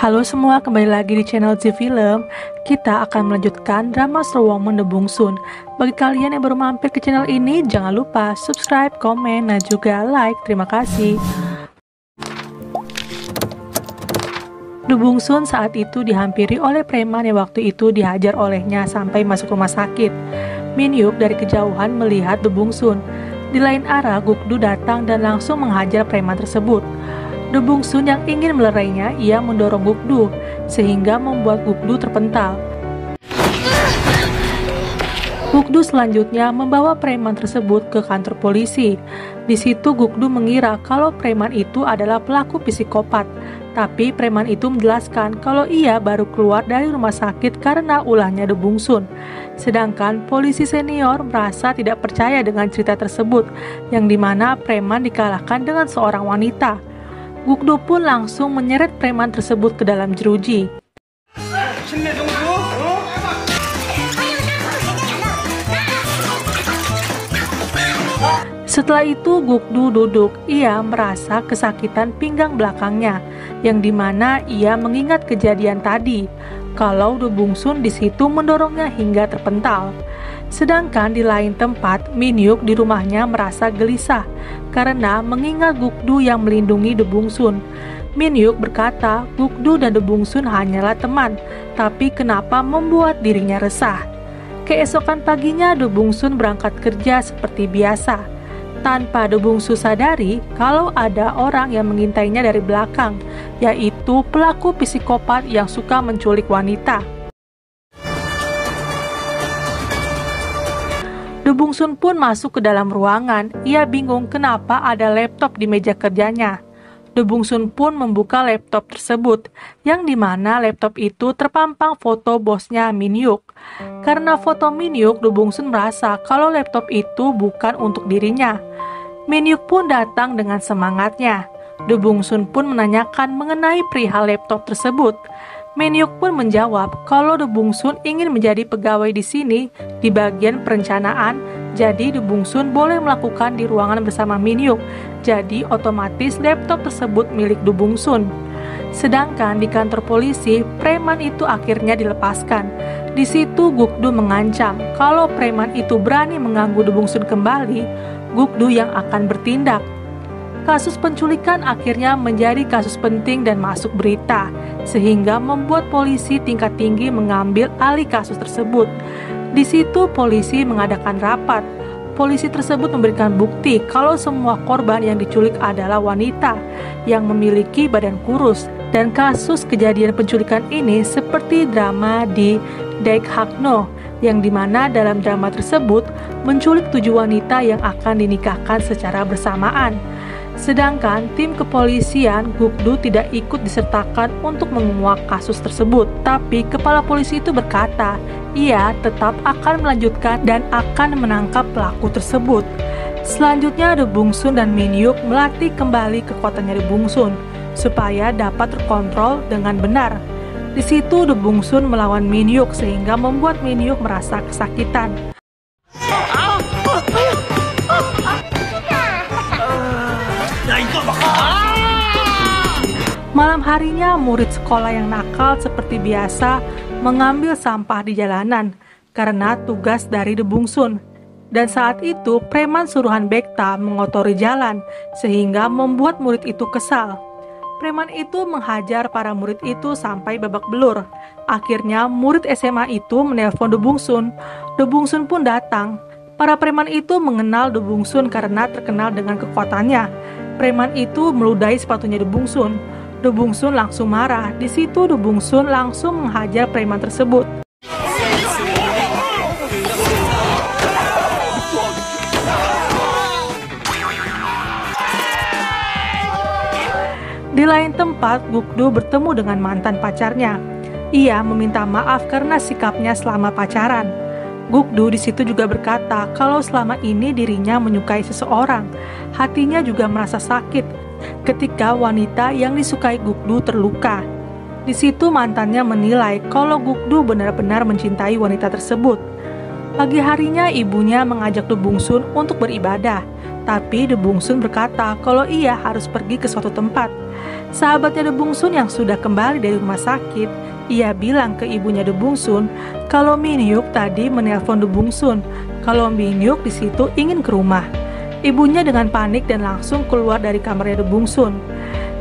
Halo semua, kembali lagi di channel Z Film. Kita akan melanjutkan drama Woman The Bungsun. Bagi kalian yang baru mampir ke channel ini, jangan lupa subscribe, komen, dan juga like. Terima kasih. The Bungsun saat itu dihampiri oleh preman yang waktu itu dihajar olehnya sampai masuk rumah sakit. Min Yuk dari kejauhan melihat The Bungsun. Di lain arah, Gukdu datang dan langsung menghajar preman tersebut. The Bungsun yang ingin melerainya, ia mendorong Gukdu, sehingga membuat Gukdu terpental. Gukdu selanjutnya membawa preman tersebut ke kantor polisi. Di situ Gukdu mengira kalau preman itu adalah pelaku psikopat, tapi preman itu menjelaskan kalau ia baru keluar dari rumah sakit karena ulahnya The Bungsun. Sedangkan polisi senior merasa tidak percaya dengan cerita tersebut, yang di mana preman dikalahkan dengan seorang wanita. Gukdo pun langsung menyeret preman tersebut ke dalam jeruji. Setelah itu Gukdu duduk, ia merasa kesakitan pinggang belakangnya, yang di mana ia mengingat kejadian tadi, kalau Du Bungsun di situ mendorongnya hingga terpental. Sedangkan di lain tempat, Minyuk di rumahnya merasa gelisah karena mengingat Gukdu yang melindungi Debungsun. Minyuk berkata Gukdu dan Debungsun hanyalah teman, tapi kenapa membuat dirinya resah? Keesokan paginya Debungsun berangkat kerja seperti biasa. Tanpa Debungsu sadari kalau ada orang yang mengintainya dari belakang, yaitu pelaku psikopat yang suka menculik wanita. Dubung Sun pun masuk ke dalam ruangan. Ia bingung kenapa ada laptop di meja kerjanya. Dubung Sun pun membuka laptop tersebut, yang di mana laptop itu terpampang foto bosnya Min Yuk. Karena foto Min Yuk, Dubung Sun merasa kalau laptop itu bukan untuk dirinya. Min Yuk pun datang dengan semangatnya. Dubung Sun pun menanyakan mengenai perihal laptop tersebut. Menyuk pun menjawab kalau De Bungsun ingin menjadi pegawai di sini di bagian perencanaan, jadi De Bungsun boleh melakukan di ruangan bersama Minyuk. Jadi otomatis laptop tersebut milik De Bungsun. Sedangkan di kantor polisi, preman itu akhirnya dilepaskan. Di situ Gukdu mengancam kalau preman itu berani mengganggu De Bungsun kembali, Gukdu yang akan bertindak kasus penculikan akhirnya menjadi kasus penting dan masuk berita, sehingga membuat polisi tingkat tinggi mengambil alih kasus tersebut. Di situ polisi mengadakan rapat. Polisi tersebut memberikan bukti kalau semua korban yang diculik adalah wanita yang memiliki badan kurus dan kasus kejadian penculikan ini seperti drama di Daik Hakno yang di mana dalam drama tersebut menculik tujuh wanita yang akan dinikahkan secara bersamaan. Sedangkan tim kepolisian Gukdu tidak ikut disertakan untuk menguak kasus tersebut. Tapi kepala polisi itu berkata, ia tetap akan melanjutkan dan akan menangkap pelaku tersebut. Selanjutnya De Bungsun dan Minyuk melatih kembali kekuatannya De Bungsun supaya dapat terkontrol dengan benar. Di situ De Bungsun melawan Minyuk sehingga membuat Minyuk merasa kesakitan. Harinya, murid sekolah yang nakal seperti biasa mengambil sampah di jalanan karena tugas dari Debungsun. Dan saat itu, preman suruhan Bekta mengotori jalan sehingga membuat murid itu kesal. Preman itu menghajar para murid itu sampai babak belur. Akhirnya, murid SMA itu menelpon Debungsun. Debungsun pun datang. Para preman itu mengenal Debungsun karena terkenal dengan kekuatannya preman itu meludahi sepatunya Debungsun. Debungsun langsung marah. Di situ Debungsun langsung menghajar preman tersebut. Di lain tempat, Gukdu bertemu dengan mantan pacarnya. Ia meminta maaf karena sikapnya selama pacaran. Gukdu di situ juga berkata kalau selama ini dirinya menyukai seseorang, hatinya juga merasa sakit ketika wanita yang disukai Gukdu terluka. Di situ mantannya menilai kalau Gukdu benar-benar mencintai wanita tersebut. Pagi harinya ibunya mengajak Du Bungsun untuk beribadah, Tapi De Bungsun berkata kalau ia harus pergi ke suatu tempat. Sahabatnya De Bungsun yang sudah kembali dari rumah sakit, ia bilang ke ibunya De Bungsun kalau Minyuk tadi menelpon De Bungsun kalau Minyuk di situ ingin ke rumah. Ibunya dengan panik dan langsung keluar dari kamarnya De Bungsun.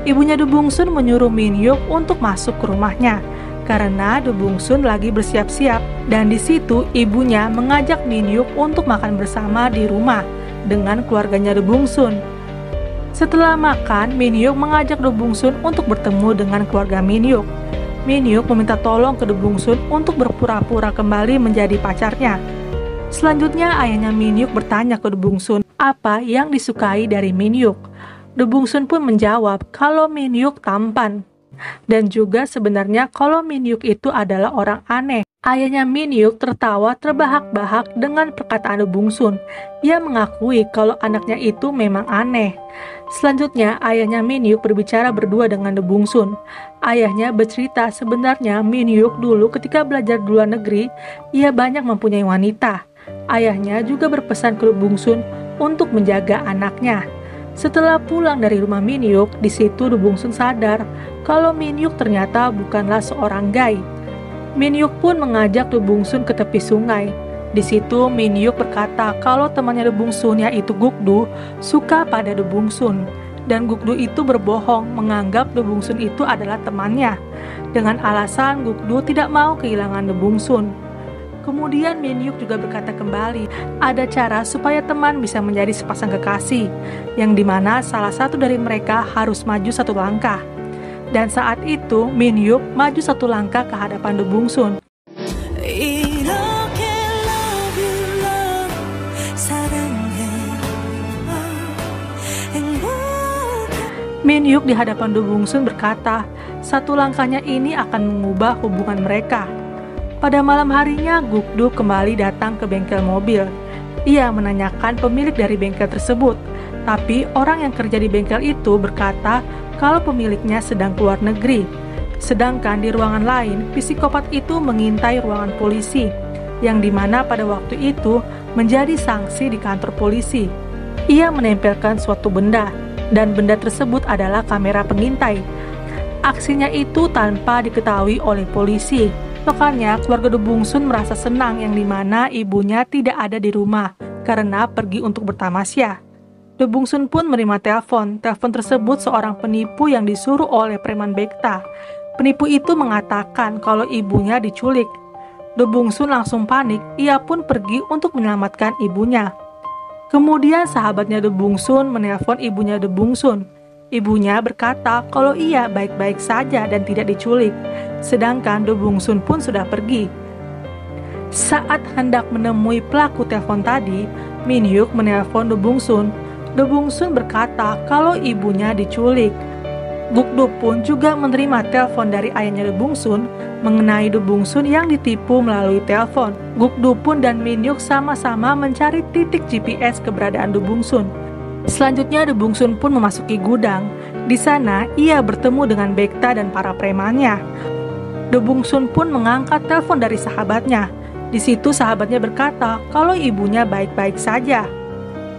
Ibunya De Bungsun menyuruh Minyuk untuk masuk ke rumahnya karena De Bungsun lagi bersiap-siap dan di situ ibunya mengajak Minyuk untuk makan bersama di rumah dengan keluarganya De Bungsun. Setelah makan, Minyuk mengajak De Bungsun untuk bertemu dengan keluarga Minyuk. Minyuk meminta tolong ke De Bungsun untuk berpura-pura kembali menjadi pacarnya. Selanjutnya ayahnya Minyuk bertanya ke De Bungsun apa yang disukai dari Minyuk. De Bungsun pun menjawab kalau Minyuk tampan dan juga sebenarnya kalau Minyuk itu adalah orang aneh. Ayahnya Minyuk tertawa terbahak-bahak dengan perkataan Bungsun. Ia mengakui kalau anaknya itu memang aneh. Selanjutnya, ayahnya Minyuk berbicara berdua dengan Bungsun. Ayahnya bercerita sebenarnya Minyuk dulu ketika belajar di luar negeri, ia banyak mempunyai wanita. Ayahnya juga berpesan ke Bungsun untuk menjaga anaknya. Setelah pulang dari rumah Minyuk, di situ Dubungsun sadar kalau Minyuk ternyata bukanlah seorang gay. Minyuk pun mengajak Dubungsun ke tepi sungai. Di situ Minyuk berkata kalau temannya Dubungsun yaitu Gukdu suka pada Dubungsun. Dan Gukdu itu berbohong menganggap Dubungsun itu adalah temannya. Dengan alasan Gukdu tidak mau kehilangan Dubungsun. Kemudian Minyuk juga berkata kembali, ada cara supaya teman bisa menjadi sepasang kekasih, yang di mana salah satu dari mereka harus maju satu langkah. Dan saat itu, Minyuk maju satu langkah ke hadapan De Bungsun. Minyuk di hadapan De Bungsun berkata, satu langkahnya ini akan mengubah hubungan mereka. Pada malam harinya, Gukdu kembali datang ke bengkel mobil. Ia menanyakan pemilik dari bengkel tersebut, tapi orang yang kerja di bengkel itu berkata kalau pemiliknya sedang keluar negeri. Sedangkan di ruangan lain, psikopat itu mengintai ruangan polisi, yang di mana pada waktu itu menjadi sanksi di kantor polisi. Ia menempelkan suatu benda, dan benda tersebut adalah kamera pengintai. Aksinya itu tanpa diketahui oleh polisi. Makanya keluarga De Bungsun merasa senang yang di mana ibunya tidak ada di rumah karena pergi untuk bertamasya. De Bungsun pun menerima telepon. Telepon tersebut seorang penipu yang disuruh oleh preman Bekta. Penipu itu mengatakan kalau ibunya diculik. De Bungsun langsung panik, ia pun pergi untuk menyelamatkan ibunya. Kemudian sahabatnya De Bungsun menelpon ibunya De Bungsun. Ibunya berkata kalau ia baik-baik saja dan tidak diculik, sedangkan Do Bung Sun pun sudah pergi. Saat hendak menemui pelaku telepon tadi, Min Hyuk menelpon Do Bung Sun. Do Bung Sun berkata kalau ibunya diculik. Gukdu pun juga menerima telepon dari ayahnya Do Bung Sun mengenai Do Bung Sun yang ditipu melalui telepon. Gukdu pun dan Min Hyuk sama-sama mencari titik GPS keberadaan Do Bung Sun. Selanjutnya De Bungsun pun memasuki gudang. Di sana ia bertemu dengan Bekta dan para premannya. De Bungsun pun mengangkat telepon dari sahabatnya. Di situ sahabatnya berkata kalau ibunya baik-baik saja.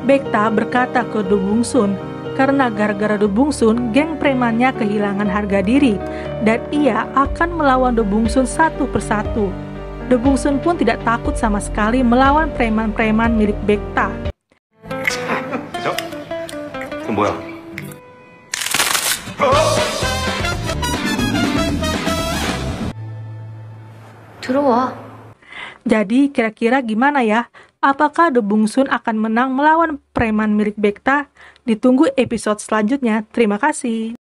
Bekta berkata ke De Bungsun, karena gara-gara De Bungsun, geng premannya kehilangan harga diri dan ia akan melawan De Bungsun satu persatu. De Bungsun pun tidak takut sama sekali melawan preman-preman milik Bekta. 그 Oh. Jadi kira-kira gimana ya? Apakah The Bungsun akan menang melawan preman milik Bekta? Ditunggu episode selanjutnya. Terima kasih.